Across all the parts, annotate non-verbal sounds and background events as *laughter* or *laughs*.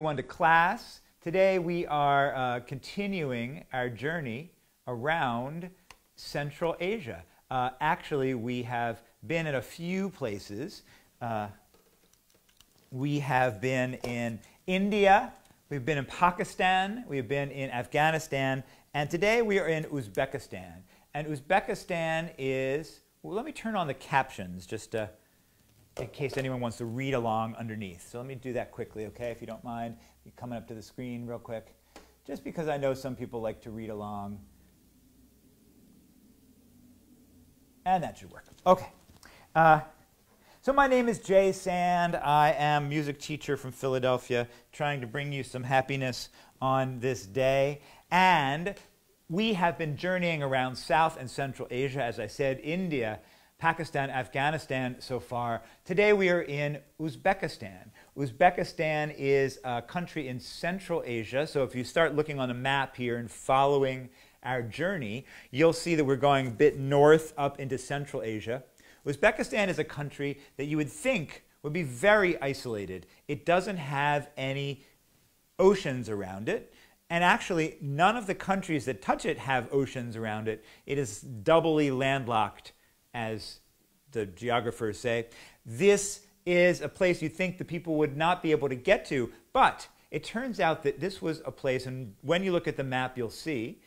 One to class. Today we are uh, continuing our journey around Central Asia. Uh, actually, we have been in a few places. Uh, we have been in India, we've been in Pakistan, we've been in Afghanistan, and today we are in Uzbekistan. And Uzbekistan is, well, let me turn on the captions just to in case anyone wants to read along underneath. So let me do that quickly, okay, if you don't mind. Coming up to the screen real quick. Just because I know some people like to read along. And that should work. Okay. Uh, so my name is Jay Sand. I am music teacher from Philadelphia, trying to bring you some happiness on this day. And we have been journeying around South and Central Asia, as I said, India Pakistan, Afghanistan so far. Today we are in Uzbekistan. Uzbekistan is a country in Central Asia. So if you start looking on a map here and following our journey, you'll see that we're going a bit north up into Central Asia. Uzbekistan is a country that you would think would be very isolated. It doesn't have any oceans around it. And actually, none of the countries that touch it have oceans around it. It is doubly landlocked as the geographers say. This is a place you think the people would not be able to get to, but it turns out that this was a place, and when you look at the map, you'll see,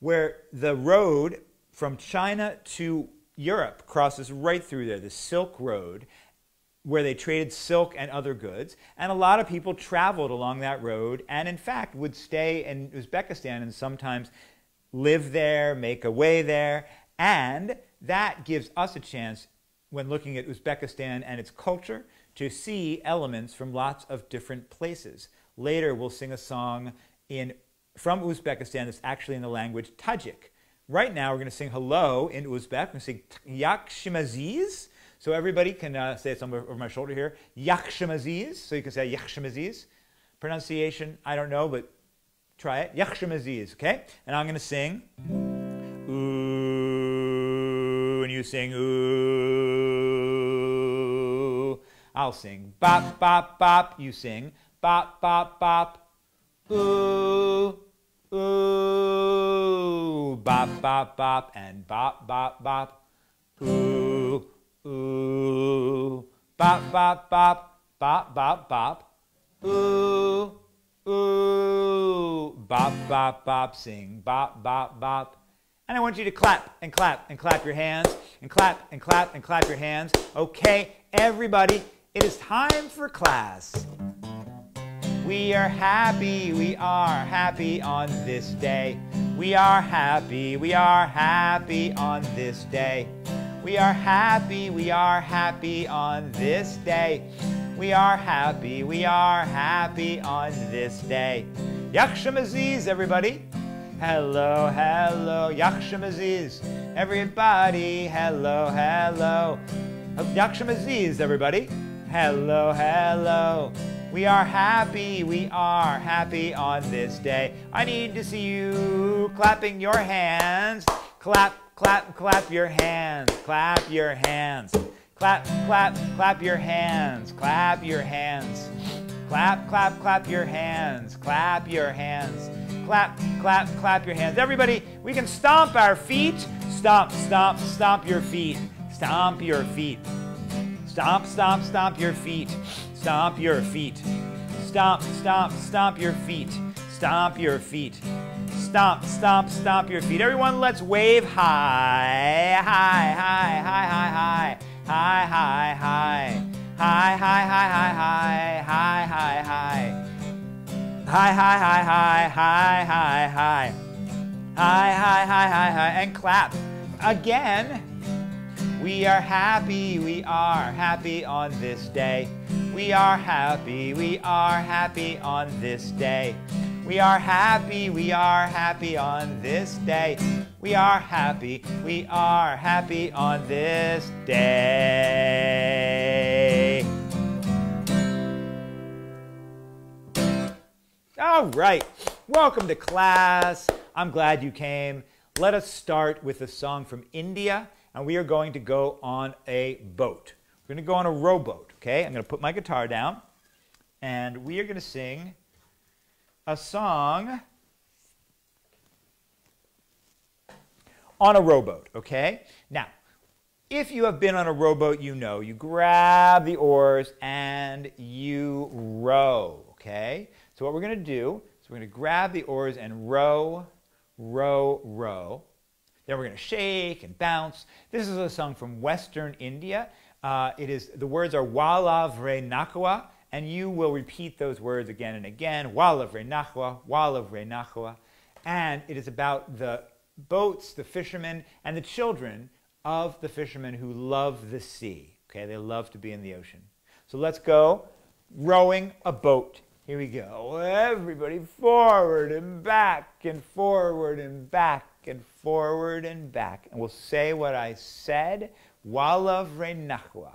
where the road from China to Europe crosses right through there, the Silk Road, where they traded silk and other goods. And a lot of people traveled along that road and, in fact, would stay in Uzbekistan and sometimes live there, make a way there. And that gives us a chance, when looking at Uzbekistan and its culture, to see elements from lots of different places. Later, we'll sing a song in, from Uzbekistan that's actually in the language Tajik. Right now, we're going to sing hello in Uzbek. We're going to sing Yakshimaziz. So everybody can uh, say it over my shoulder here. Yakshimaziz. So you can say Yakshimaziz. Pronunciation, I don't know, but try it. Yakshimaziz, okay? And I'm going to sing when you sing ooh. I'll sing bop, bop, bop. You sing bop, bop, bop. Ooh, ooh. Bop, bop, bop. And bop, bop, bop. Ooh, ooh. Bop, bop, bop. Bop, bop, bop. Ooh, ooh. Bop, bop, bop. Sing bop, bop, bop. And I want you to clap and clap and clap your hands and clap and clap and clap your hands. Okay, everybody, it is time for class. We are happy, we are happy on this day. We are happy, we are happy on this day. We are happy, we are happy on this day. We are happy, we are happy on this day. Yakshamaziz, everybody. Hello, hello, Yaksham Aziz. Everybody, hello, hello. Oh, Yaksham Aziz, everybody. Hello, hello. We are happy, we are happy on this day. I need to see you clapping your hands. Clap, clap, clap your hands. Clap your hands. Clap, clap, clap your hands. Clap your hands. Clap, clap, clap your hands. Clap your hands clap, clap, clap your hands. Everybody, we can stomp our feet. Stomp, stomp, stomp your feet. Stomp your feet. Stomp, stomp, stomp your feet. Stomp your feet. Stomp, stomp, stomp your feet. Stomp your feet. Stomp, stomp, stomp your feet. Everyone, let's wave high, high, high, high, high, high, high, high, high, high, high, high, high, high, high, high. Hi, hi, hi, hi, hi, hi, hi. Hi, hi, hi, hi, hi. And clap. Again. We are happy, we are happy on this day. We are happy, we are happy on this day. We are happy, we are happy on this day. We are happy, we are happy on this day. All right, welcome to class. I'm glad you came. Let us start with a song from India, and we are going to go on a boat. We're going to go on a rowboat, okay? I'm going to put my guitar down, and we are going to sing a song on a rowboat, okay? Now, if you have been on a rowboat, you know you grab the oars and you row, okay? So what we're going to do is we're going to grab the oars and row, row, row. Then we're going to shake and bounce. This is a song from Western India. Uh, it is the words are Wala Vre Nakwa, and you will repeat those words again and again. Wala Vre Nakwa, Wala Nakwa, and it is about the boats, the fishermen, and the children of the fishermen who love the sea. Okay, they love to be in the ocean. So let's go rowing a boat. Here we go. Everybody forward and back and forward and back and forward and back. And we'll say what I said. Walav Renachwa.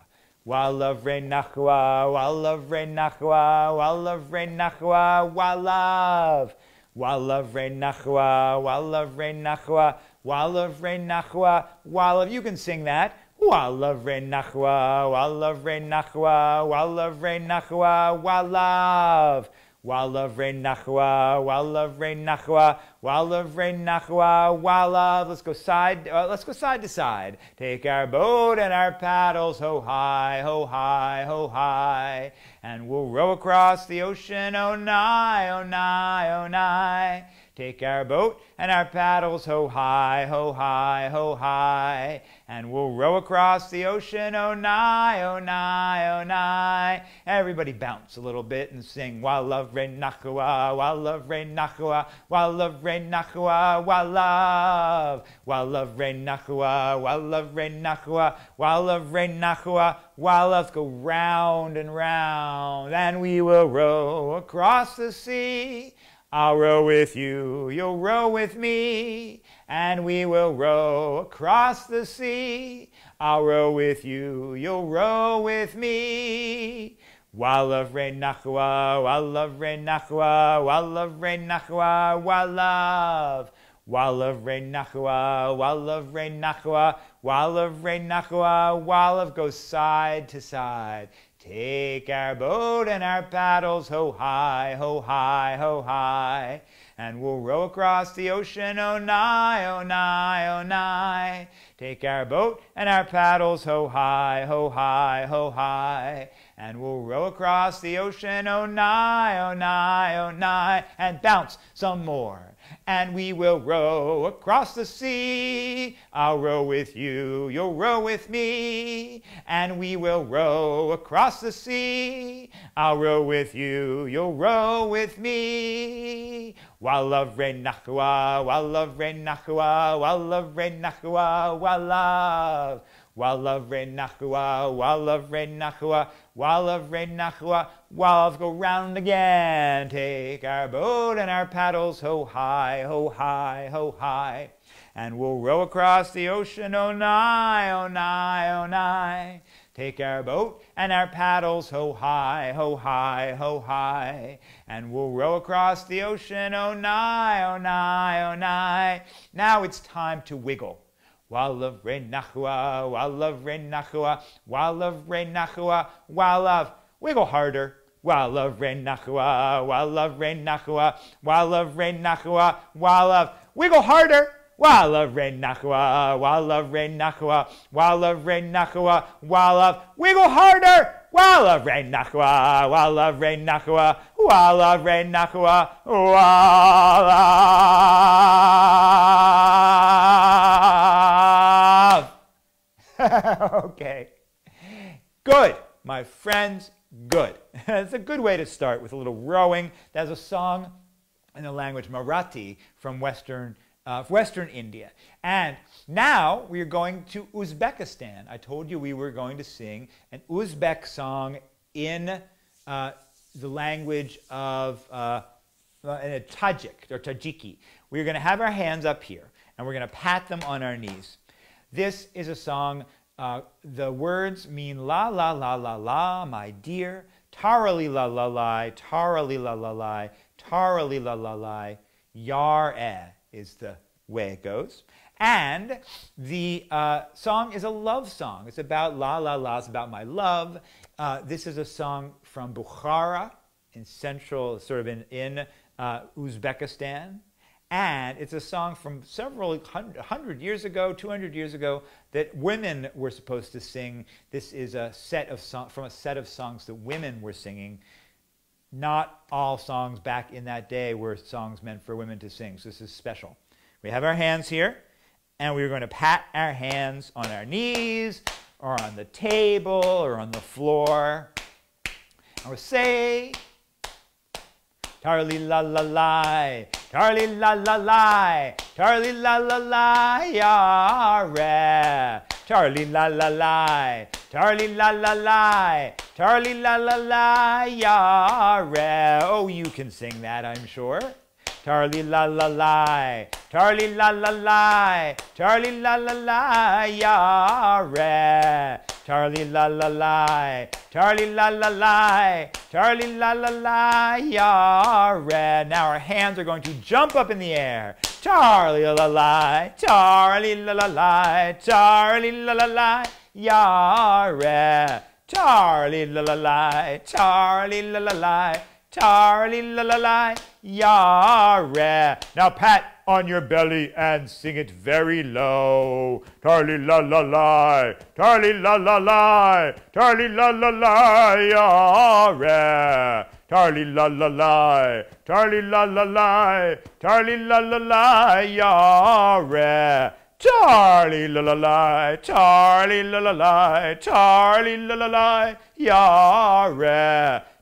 Walav Renachwa. Walav Renachwa. Walav Renachwa. Walav. Walav Renachwa. Walav Renachwa. Walav Renachwa. Walav. You can sing that. Walav Renachwa. Walav Renachwa. Walav Renachwa. Walav. Walav Re Nachwa, Walav Re Nachwa, Walav Re Nachwa, Walav. Let's go side. Uh, let's go side to side. Take our boat and our paddles, ho high, ho high, ho high, and we'll row across the ocean, oh nigh, oh nigh, oh nigh. Take our boat and our paddles, ho high, ho high, ho high, and we'll row across the ocean, oh nigh, oh nigh, oh nigh. Everybody bounce a little bit and sing, Walav re nachua, Walav re nachua, Walav re nachua, Walav, Walav re nachua, Walav re nachua, Walav re nachua, Walav. Go round and round, and we will row across the sea. I'll row with you, you'll row with me, and we will row across the sea. I'll row with you, you'll row with me. Walav re nachwa, walav re nachwa, walav re nachwa, walav. Walav re nachwa, walav re nachwa, walav re nachwa, walav goes side to side. Take our boat and our paddles, ho high, ho high, ho high, and we'll row across the ocean, oh nigh, oh nigh, oh nigh. Take our boat and our paddles, ho high, ho high, ho high, and we'll row across the ocean, oh nigh, oh nigh, oh nigh, and bounce some more and we will row across the sea. I'll row with you, you'll row with me, and we will row across the sea. I'll row with you, you'll row with me. Walav re nachua, walav re nachua, walav re walav. Walav re walav re walav re nachua, walav go round again. Take our boat and our paddles, ho high, ho high, ho high. And we'll row across the ocean, oh nigh, oh nigh, oh nigh. Take our boat and our paddles, ho high, ho high, ho high. And we'll row across the ocean, oh nigh, oh nigh, oh nigh. Now it's time to wiggle. Walav re nachua, walav re nachua, walav re nachua, walav. Wiggle harder. Walav re nachua, walav re nachua, walav re nachua, walav. Wiggle harder. Walav re nachua, walav re nachua, walav re nachua, walav. Wiggle harder. Walav re nachua, walav re nachua, walav re nachua, walav. *laughs* okay. Good, my friends, good. *laughs* it's a good way to start with a little rowing. There's a song in the language Marathi from Western, uh, Western India. And now we are going to Uzbekistan. I told you we were going to sing an Uzbek song in uh, the language of uh, in a Tajik or Tajiki. We're going to have our hands up here and we're going to pat them on our knees. This is a song. Uh, the words mean la la la la la, my dear. Tarali la la la, tarali la la la, tarali la la la. Yar eh is the way it goes. And the uh, song is a love song. It's about la la la, it's about my love. Uh, this is a song from Bukhara in central, sort of in, in uh, Uzbekistan. And it's a song from several hundred, hundred years ago, 200 years ago, that women were supposed to sing. This is a set of song, from a set of songs that women were singing. Not all songs back in that day were songs meant for women to sing. So this is special. We have our hands here, and we're going to pat our hands on our knees, or on the table, or on the floor. And we'll say, Tarly la la la, Tarly la la la, Tarly la la la, ya re. Tarly la la la, Tarly la la la, Tarly la la la, ya re. Oh, you can sing that, I'm sure. Tarly la la la, Tarly la la la, Tarly la la la, ya re. Tarly la la la, Tarly la la la, Tarly la la la, ya re. Now our hands are going to jump up in the air. Tarly la la Tarly la la la, Tarly la la la, ya re. Tarly la la la, Tarly la la la, Tarly la la la, ya re. Now pat on your belly and sing it very low. Tarly la la la, tarly la la la, tarly la la la, ya re. Tarly la la la, tarly la la la, tarly la la la, ya re. Tarly la la la, tarly la la la, tarly la la la, ya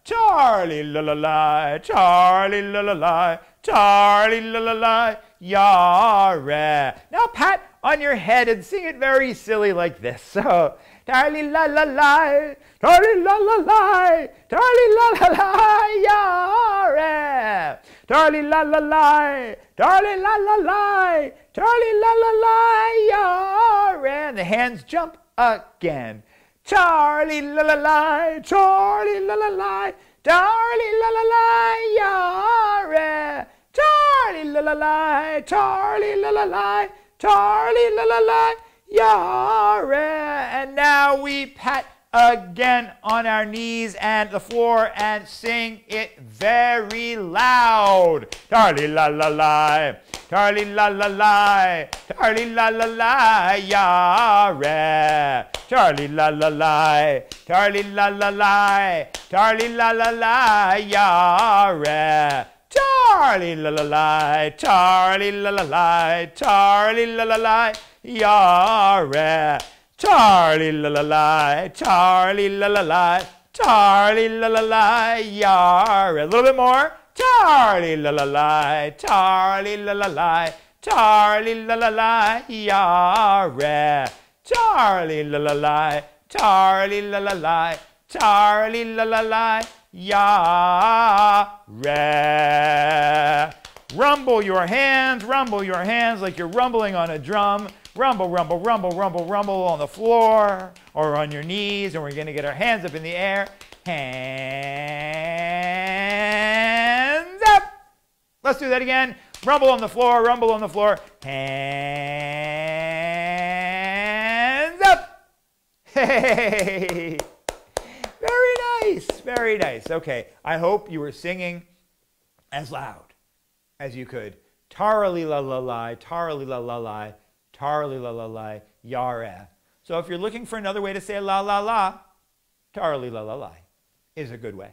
Tarly la la la, tarly la la la, tarly la la la, ya. Now pat on your head and sing it very silly like this. So, tarly la la la, tarly la la la, tarly la la la, ya re. Tarly la la la, tarly la la la, tarly la la la, ya. And the hands jump again. Charlie la la la, Charlie la la la, Charlie la la la, yare. Charlie la la la, Charlie la la la, Charlie la la la, yare. And now we pat again on our knees and the floor and sing it very loud. Charlie la la la, Charlie la la la, Charlie la la la, yare. Charlie la la la, Charlie la la la, Charlie la la la, yare. Charlie la la la, Charlie la la la, Charlie la la la, yare. Charlie la la la, Charlie la la la, Charlie la la la, yare. A little bit more. Charlie la la la, Charlie la la la, Charlie la la la, yare. Charlie la la la, Charlie la la la, Charlie la la la, ya re. Rumble your hands, rumble your hands like you're rumbling on a drum. Rumble, rumble, rumble, rumble, rumble on the floor or on your knees, and we're going to get our hands up in the air. Hands up. Let's do that again. Rumble on the floor, rumble on the floor. Hands up. Hey. Very nice, very nice. Okay, I hope you were singing as loud as you could. Tarali la la la, tarali la la la, tarali la la la, yare. So if you're looking for another way to say la la la, tarali la la la is a good way.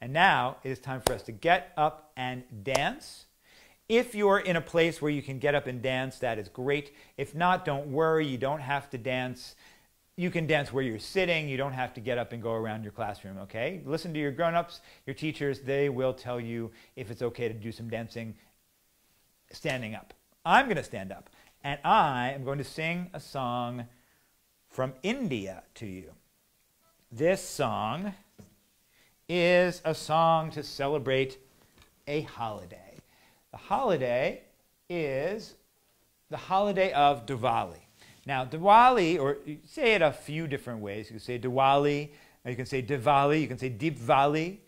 And now it is time for us to get up and dance. If you're in a place where you can get up and dance, that is great. If not, don't worry, you don't have to dance. You can dance where you're sitting. You don't have to get up and go around your classroom, okay? Listen to your grown ups, your teachers. They will tell you if it's okay to do some dancing standing up. I'm going to stand up, and I am going to sing a song from India to you. This song is a song to celebrate a holiday. The holiday is the holiday of Diwali. Now, Diwali, or say it a few different ways. You can say Diwali, you can say Diwali, you can say Deepavali.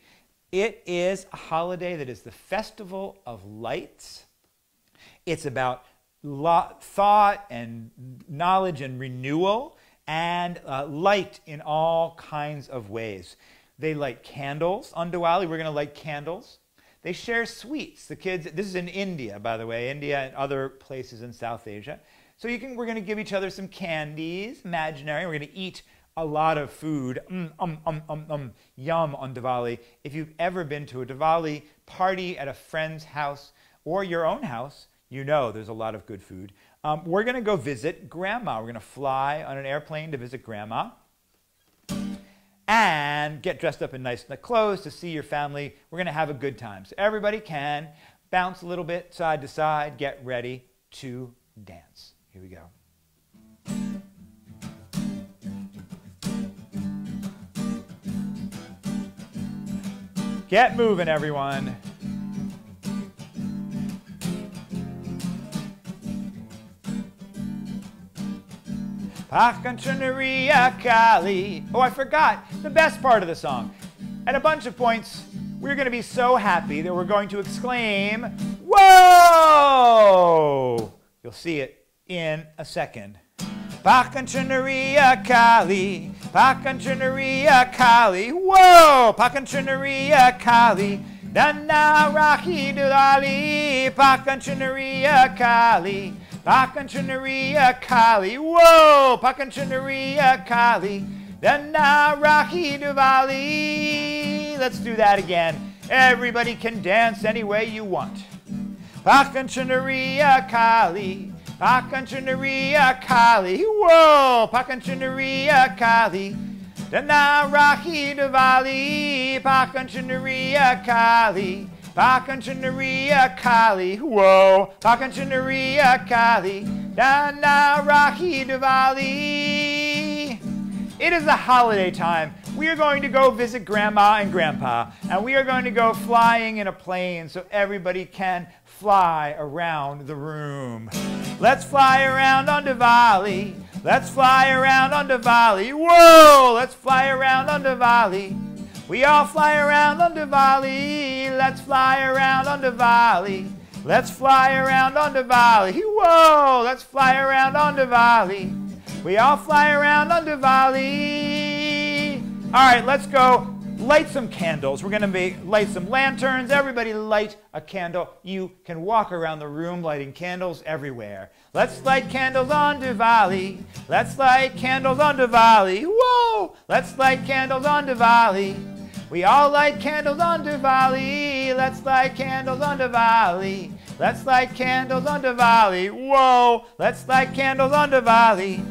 It is a holiday that is the festival of lights. It's about thought and knowledge and renewal and uh, light in all kinds of ways. They light candles on Diwali. We're going to light candles. They share sweets. The kids, this is in India, by the way, India and other places in South Asia. So you can, we're going to give each other some candies, imaginary. We're going to eat a lot of food, mm, um, um, um, um, yum on Diwali. If you've ever been to a Diwali party at a friend's house or your own house, you know there's a lot of good food. Um, we're going to go visit grandma. We're going to fly on an airplane to visit grandma and get dressed up in nice clothes to see your family. We're going to have a good time. So everybody can bounce a little bit side to side, get ready to dance. Here we go. Get moving, everyone. Pakanchanaria Kali. Oh, I forgot the best part of the song. At a bunch of points, we're going to be so happy that we're going to exclaim, Whoa! You'll see it in a second. Pakanchanaria Kali, Pakanchanaria Kali, whoa! Pakanchanaria Kali, Dana Rahi Diwali, Pakanchanaria Kali. Pakanchanaria Kali, whoa, Pakanchanaria Kali, Dana Rahi Diwali. Let's do that again. Everybody can dance any way you want. Pakanchanaria Kali, Pakanchanaria Kali, whoa, Pakanchanaria Kali, Dana Rahi Diwali, Pakanchanaria Kali. Pakanchanaria Kali, whoa, Pakanchanaria Kali, Dana Rahi Diwali. It is the holiday time. We are going to go visit Grandma and Grandpa, and we are going to go flying in a plane so everybody can fly around the room. Let's fly around on Diwali. Let's fly around on Diwali. Whoa! Let's fly around on Diwali. We all fly around on Valley. Let's fly around on Valley. Let's fly around on Valley. Whoa! Let's fly around on Valley. We all fly around on Valley. All right, let's go light some candles. We're going to light some lanterns. Everybody light a candle. You can walk around the room lighting candles everywhere. Let's light candles on Diwali. Let's light candles on Diwali. Whoa! Let's light candles on Diwali. We all light candles on Diwali. Let's light candles on Diwali. Let's light candles on Diwali. Whoa! Let's light candles on Diwali.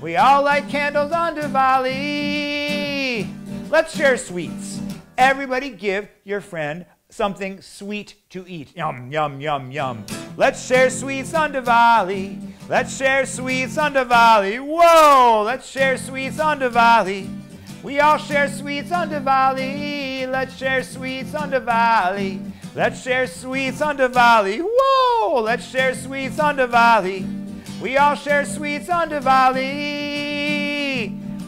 We all light candles on Diwali. Let's share sweets. Everybody give your friend something sweet to eat. Yum, yum, yum, yum. Let's share sweets on Diwali. Let's share sweets on Diwali. Whoa! Let's share sweets on Diwali. We all share sweets on Diwali. Let's share sweets on Diwali. Let's share sweets on Diwali. Whoa! Let's share sweets on Diwali. We all share sweets on Diwali.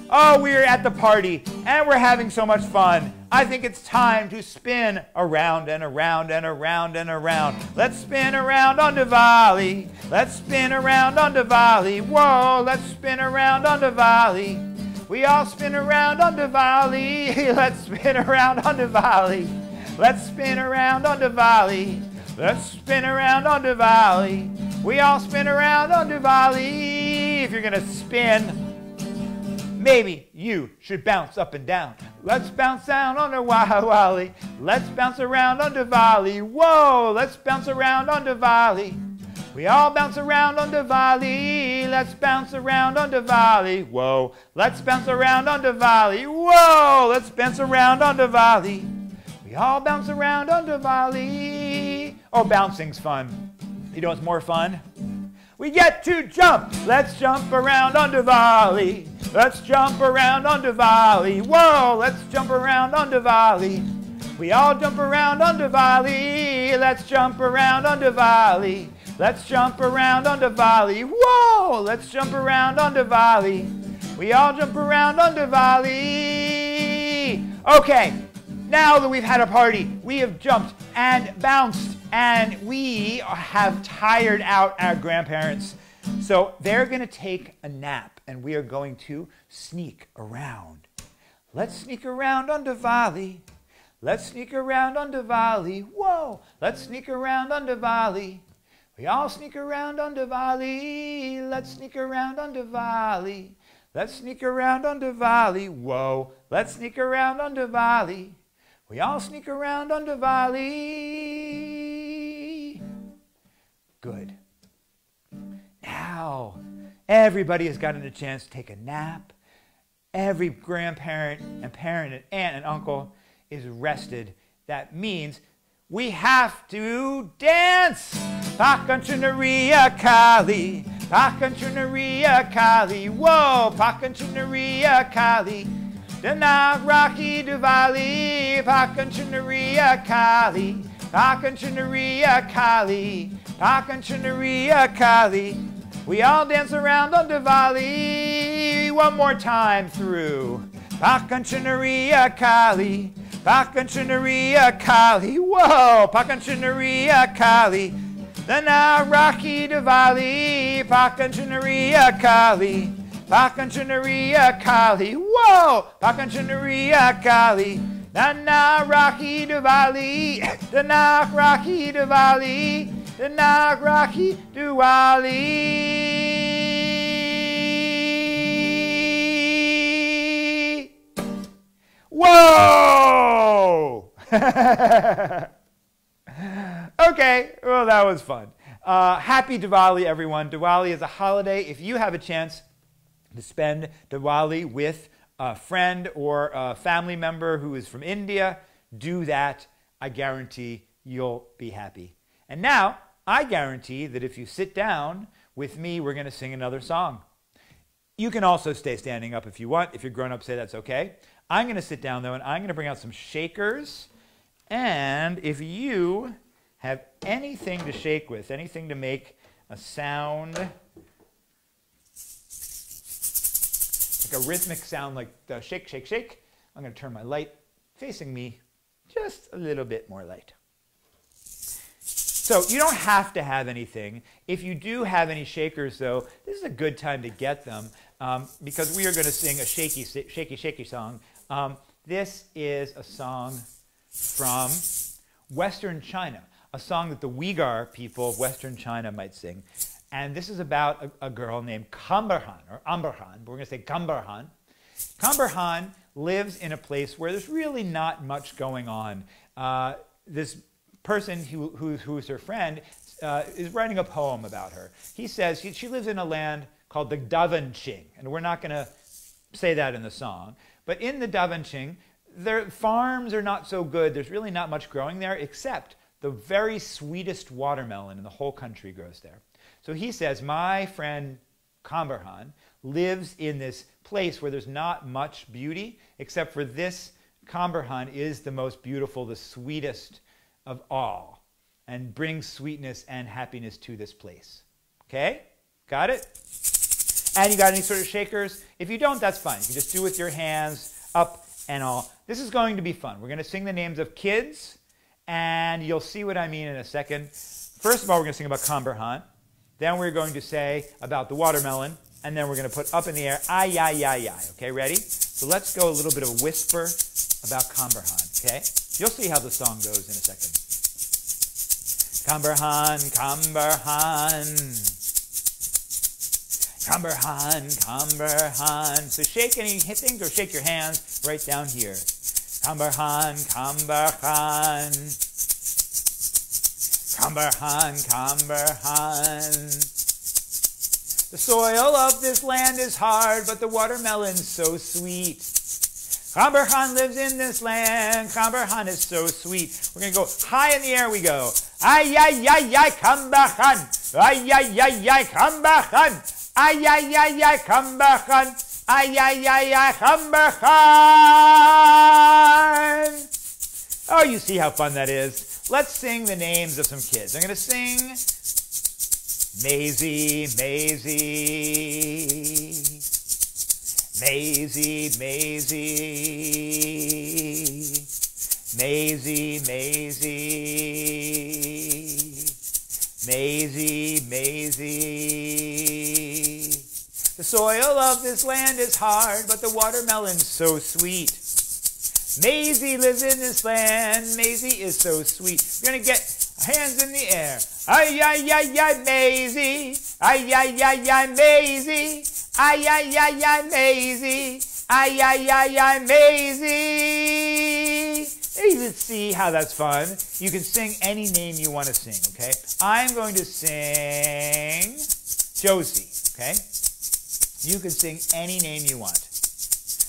Oh, we're at the party and we're having so much fun. I think it's time to spin around and around and around and around. Let's spin around on Diwali. Let's spin around on Diwali. Whoa, let's spin around on Diwali. We all spin around on Diwali. *laughs* Let's spin around on Diwali. Let's spin around on Diwali. Let's spin around on Diwali. We all spin around on Diwali. If you're to spin, maybe you should bounce up and down. Let's bounce down on the Diwali. *laughs* Let's bounce around on Diwali. Whoa, let's bounce around on Diwali. We all bounce around on Diwali. Let's bounce around on Diwali. Whoa. Let's bounce around on Diwali. Whoa. Let's bounce around on Diwali. We all bounce around on Diwali. Oh, bouncing's fun. You know what's more fun? We get to jump. Let's jump around on Diwali. Let's jump around on Diwali. Whoa. Let's jump around on Diwali. We all jump around on Diwali. Let's jump around on Diwali. Let's jump around on Diwali. Whoa! Let's jump around on Diwali. We all jump around on Diwali. Okay, now that we've had a party, we have jumped and bounced and we have tired out our grandparents. So they're going to take a nap and we are going to sneak around. Let's sneak around on Diwali. Let's sneak around on Diwali. Whoa! Let's sneak around on Diwali. We all sneak around on Diwali. Let's sneak around on Diwali. Let's sneak around on Diwali. Whoa! Let's sneak around on Diwali. We all sneak around on Diwali. Good. Now, everybody has gotten a chance to take a nap. Every grandparent and parent and aunt and uncle is rested. That means we have to dance. Pakanchunaria Kali, Pakanchunaria Kali, whoa, Pakanchunaria Kali. Danag Rocky Diwali, Pakanchunaria Kali, Pakanchunaria Kali, Pakanchunaria Kali. We all dance around on Diwali one more time through. Pakanchunaria Kali, Pakanchunaria Kali, whoa, Pakanchunaria Kali. The Naraki Diwali, Pakanchunaria Kali, Pakanchunaria Kali, whoa, Pakanchunaria Kali. The Naraki Diwali, the Naraki Diwali, the Naraki Diwali. Whoa! *laughs* okay, well, that was fun. Uh, happy Diwali, everyone. Diwali is a holiday. If you have a chance to spend Diwali with a friend or a family member who is from India, do that. I guarantee you'll be happy. And now, I guarantee that if you sit down with me, we're going to sing another song. You can also stay standing up if you want. If you're grown up, say that's okay. I'm going to sit down though, and I'm going to bring out some shakers. And if you have anything to shake with, anything to make a sound, like a rhythmic sound like the shake, shake, shake, I'm going to turn my light facing me just a little bit more light. So you don't have to have anything. If you do have any shakers, though, this is a good time to get them um, because we are going to sing a shaky, shaky, shaky song. Um, this is a song from Western China, a song that the Uyghur people of Western China might sing. And this is about a, a girl named Kambarhan, or Amberhan, but we're going to say Kambarhan. Kambarhan lives in a place where there's really not much going on. Uh, this person who, who, who's her friend uh, is writing a poem about her. He says she, she lives in a land called the Davanching, and we're not going to say that in the song. But in the Davanching, their farms are not so good. There's really not much growing there, except the very sweetest watermelon in the whole country grows there. So he says, my friend Kambarhan lives in this place where there's not much beauty, except for this Kambarhan is the most beautiful, the sweetest of all, and brings sweetness and happiness to this place. Okay? Got it? And you got any sort of shakers? If you don't, that's fine. You can just do with your hands up and all. This is going to be fun. We're going to sing the names of kids, and you'll see what I mean in a second. First of all, we're going to sing about Kambarhan. Then we're going to say about the watermelon, and then we're going to put up in the air, ay, ay, ay, ay. Okay, ready? So let's go a little bit of a whisper about Kambarhan, okay? You'll see how the song goes in a second. Kambarhan, Kambarhan. Kambarhan, Kambarhan. So shake any things or shake your hands right down here. Kambarhan, Kambarhan. Kambarhan, Kambarhan. The soil of this land is hard, but the watermelon's so sweet. Kambarhan lives in this land. Kambarhan is so sweet. We're going to go high in the air we go. Ay, ay, ay, ay, Kambarhan. Ay, ay, ay, ay, Kambarhan. Ay, ay, ay, ay, Kambarhan. Ay, ay, ay, ay, Kambarhan. Oh, you see how fun that is. Let's sing the names of some kids. I'm going to sing Maisie, Maisie. Maisie, Maisie. Maisie, Maisie. Maisie, Maisie. The soil of this land is hard, but the watermelon's so sweet. Maisie lives in this land. Maisie is so sweet. We're gonna get hands in the air. Ay, ay, ay, ay, Maisie. Ay, ay, ay, ay, Maisie. Ay, ay, ay, ay, Maisie. Ay, ay, ay, ay, Maisie. Hey, let's see how that's fun. You can sing any name you want to sing, okay? I'm going to sing Josie, okay? You can sing any name you want.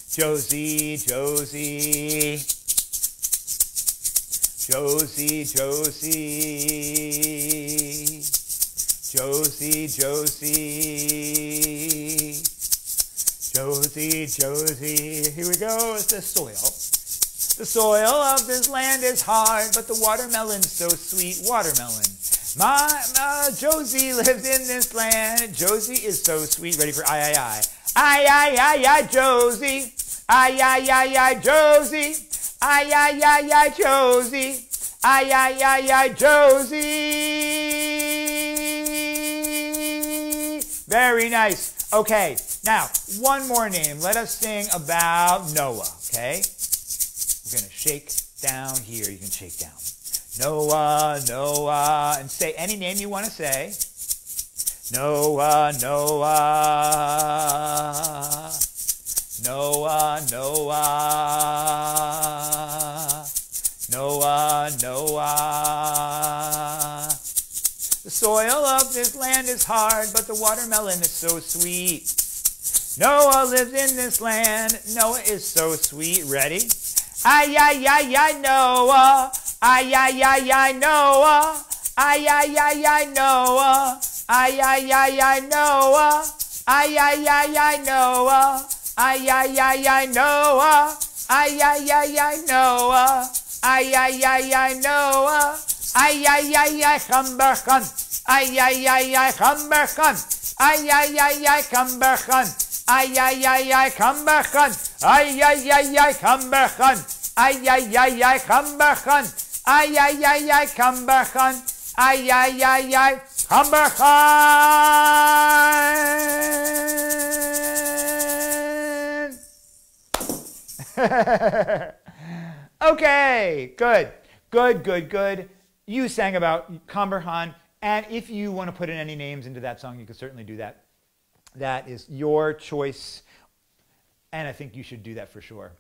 Josie, Josie. Josie, Josie. Josie, Josie. Josie, Josie. Here we go. It's the soil. The soil of this land is hard, but the watermelon's so sweet. Watermelon. My, my Josie lives in this land. Josie is so sweet. Ready for I, I, I. I, I, I, I, Josie. I, I, I, I, Josie. I, I, I, I, Josie. I, I, I, I, Josie. Very nice. Okay, now, one more name. Let us sing about Noah, okay? We're going to shake down here. You can shake down. Noah, Noah, and say any name you want to say. Noah, Noah. Noah, Noah. Noah, Noah. The soil of this land is hard, but the watermelon is so sweet. Noah lives in this land. Noah is so sweet. Ready? Ay, ay, ay, ay, Noah. Ay, ay, ay, ay, Noah. Ay, ay, ay, ay, Noah. Ay, ay, ay, ay, Noah. Ay, ay, ay, ay, Noah. Ay, ay, ay, ay, Noah. Ay, ay, ay, ay, Noah. Ay, ay, ay, ay, Noah. Ay, ay, ay, ay, Humberchan. Ay, ay, ay, ay, Humberchan. Ay, ay, ay, ay, Humberchan. Ay, ay, ay, ay, Humberchan. Ay, ay, ay, ay, Humberchan. Ay, ay, ay, ay, Humberchan. Ay, ay, ay, ay, Humberchan. Ay, ay, ay, ay, Humberchan. *laughs* okay, good, good, good, good. You sang about Kambarhan, and if you want to put in any names into that song, you can certainly do that. That is your choice, and I think you should do that for sure.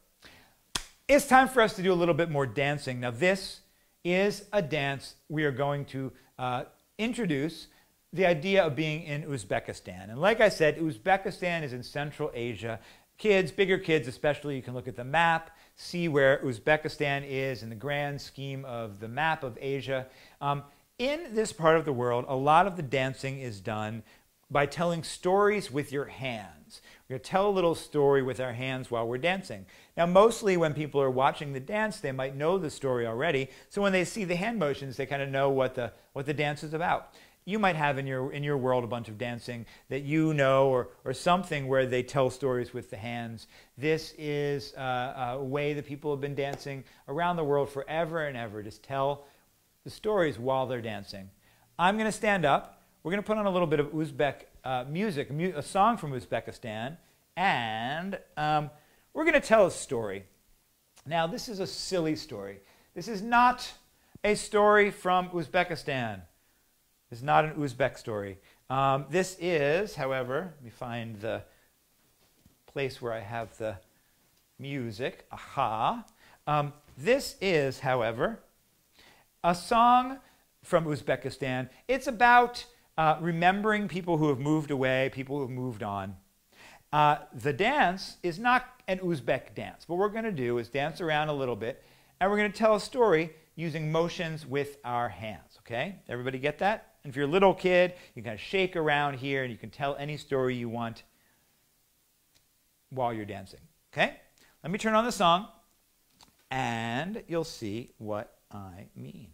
It's time for us to do a little bit more dancing. Now, this is a dance we are going to uh, introduce the idea of being in Uzbekistan. And like I said, Uzbekistan is in Central Asia. Kids, bigger kids especially, you can look at the map, see where Uzbekistan is in the grand scheme of the map of Asia. Um, in this part of the world, a lot of the dancing is done by telling stories with your hands. We're going to tell a little story with our hands while we're dancing. Now, mostly when people are watching the dance, they might know the story already. So when they see the hand motions, they kind of know what the, what the dance is about. You might have in your, in your world a bunch of dancing that you know or, or something where they tell stories with the hands. This is uh, a way that people have been dancing around the world forever and ever. Just tell the stories while they're dancing. I'm going to stand up. We're going to put on a little bit of Uzbek uh, music, a, song from Uzbekistan, and um, we're going to tell a story. Now, this is a silly story. This is not a story from Uzbekistan. This is not an Uzbek story. Um, this is, however, let me find the place where I have the music. Aha. Um, this is, however, a song from Uzbekistan. It's about uh, remembering people who have moved away, people who have moved on. Uh, the dance is not an Uzbek dance. What we're going to do is dance around a little bit, and we're going to tell a story using motions with our hands. Okay? Everybody get that? And if you're a little kid, you can kind of shake around here, and you can tell any story you want while you're dancing. Okay? Let me turn on the song, and you'll see what I mean.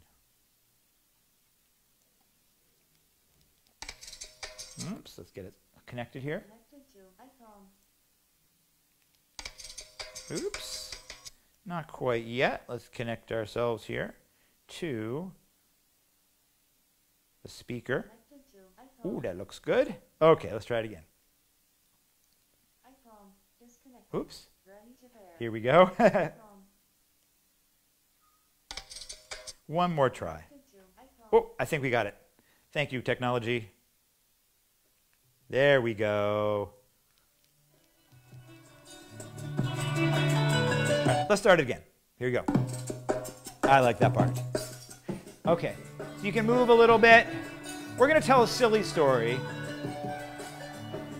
Mm-hmm. Oops, let's get it connected here. Oops, not quite yet. Let's connect ourselves here to the speaker. Ooh, that looks good. Okay, let's try it again. Oops. Here we go. One more try. Oh, I think we got it. Thank you, technology. There we go. let's start it again. Here we go. I like that part. Okay, so you can move a little bit. We're going to tell a silly story.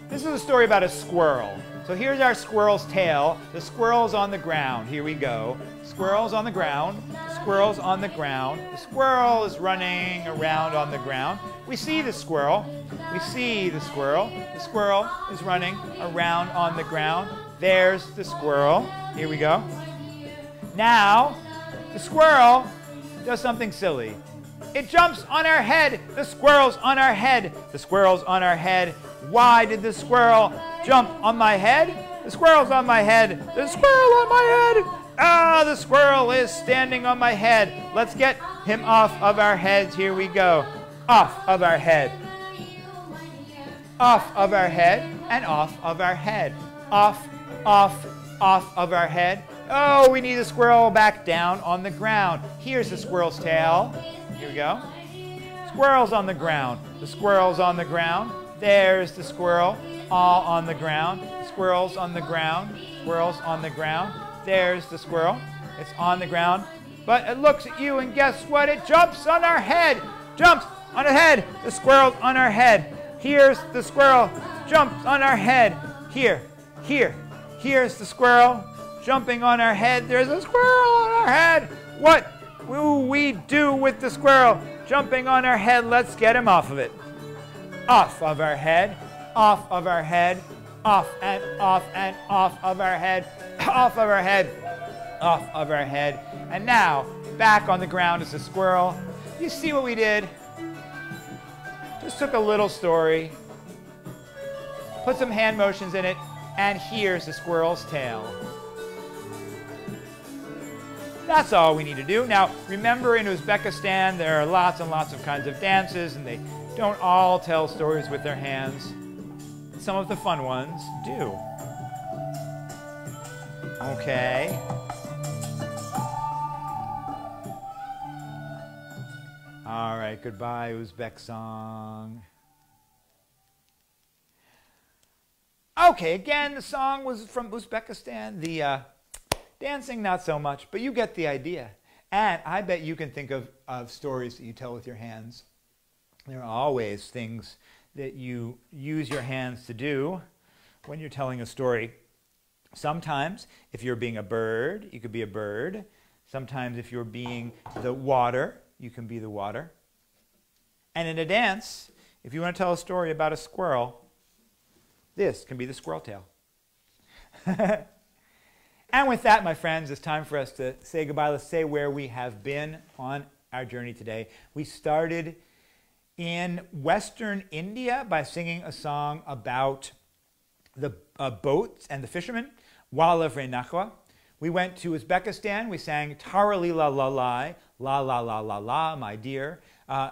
This is a story about a squirrel. So here's our squirrel's tail. The squirrel's on the ground. Here we go. Squirrel's on the ground. Squirrel's on the ground. The squirrel is running around on the ground. We see the squirrel. We see the squirrel. The squirrel is running around on the ground. There's the squirrel. Here we go. Now, the squirrel does something silly. It jumps on our head. The squirrel's on our head. The squirrel's on our head. Why did the squirrel jump on my head? The squirrel's on my head. The squirrel on my head. Ah, the squirrel is standing on my head. Let's get him off of our heads. Here we go. Off of our head. Off of our head and off of our head. Off, off, off of our head. Oh, we need the squirrel back down on the ground. Here's the squirrel's tail. Here we go. Squirrel's on the ground. The squirrel's on the ground. There's the squirrel, all on the ground. Squirrel's on the ground. Squirrel's on the ground. There's the squirrel. It's on the ground. But it looks at you, and guess what? It jumps on our head. Jumps on our head. The squirrel's on our head. Here's the squirrel. Jumps on our head. Here, here. Here's the squirrel jumping on our head. There's a squirrel on our head. What will we do with the squirrel jumping on our head? Let's get him off of it off of our head, off of our head, off and off and off of our head, *clears throat* off of our head, off of our head. And now, back on the ground is the squirrel. You see what we did? Just took a little story, put some hand motions in it, and here's the squirrel's tail. That's all we need to do. Now, remember in Uzbekistan, there are lots and lots of kinds of dances, and they don't all tell stories with their hands. Some of the fun ones do. Okay. Right, goodbye, Uzbek song. Okay, again, the song was from Uzbekistan. The uh, dancing, not so much, but you get the idea. And I bet you can think of, of stories that you tell with your hands. There are always things that you use your hands to do when you're telling a story. Sometimes, if you're being a bird, you could be a bird. Sometimes, if you're being the water, you can be the water. And in a dance, if you want to tell a story about a squirrel, this can be the squirrel tail. *laughs* and with that, my friends, it's time for us to say goodbye. Let's say where we have been on our journey today. We started in Western India by singing a song about the uh, boats and the fishermen, Wala Vrenachwa. We went to Uzbekistan. We sang Tarali la la la, la la la la la, my dear. Uh,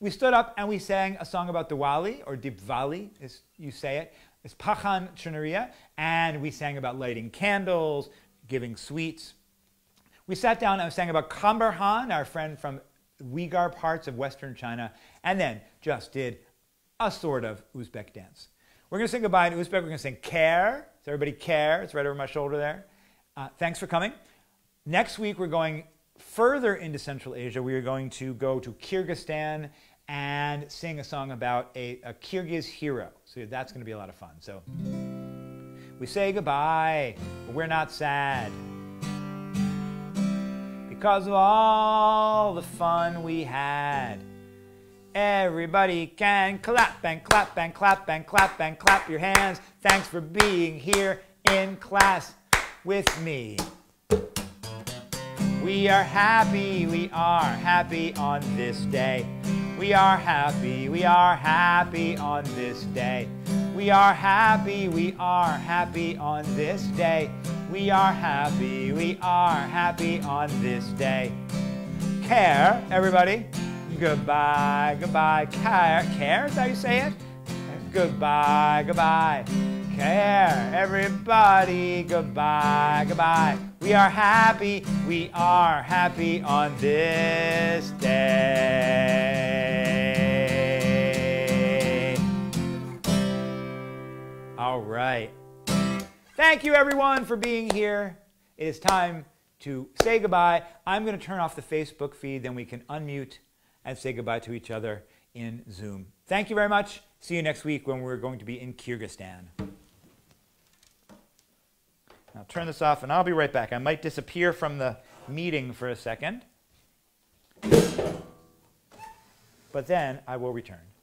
we stood up and we sang a song about Diwali, or Deepavali, as you say it. It's Pachan Chunaria. And we sang about lighting candles, giving sweets. We sat down and sang about Kambarhan, our friend from Uyghur parts of Western China, and then just did a sort of Uzbek dance. We're going to sing goodbye in Uzbek. We're going to sing Care. Does everybody care? It's right over my shoulder there. Uh, thanks for coming. Next week, we're going further into Central Asia. We are going to go to Kyrgyzstan and sing a song about a, a Kyrgyz hero. So that's going to be a lot of fun. So we say goodbye, but we're not sad because of all the fun we had. Everybody can clap and clap and clap and clap and clap your hands. Thanks for being here in class with me. We are happy, we are happy on this day. We are happy, we are happy on this day. We are happy, we are happy on this day. We are happy, we are happy on this day. Care, everybody. Goodbye, goodbye, care, care, is how you say it? Goodbye, goodbye, care. Everybody, goodbye, goodbye. We are happy, we are happy on this day. All right. Thank you, everyone, for being here. It is time to say goodbye. I'm going to turn off the Facebook feed, then we can unmute and say goodbye to each other in Zoom. Thank you very much. See you next week when we're going to be in Kyrgyzstan. I'll turn this off and I'll be right back. I might disappear from the meeting for a second, but then I will return.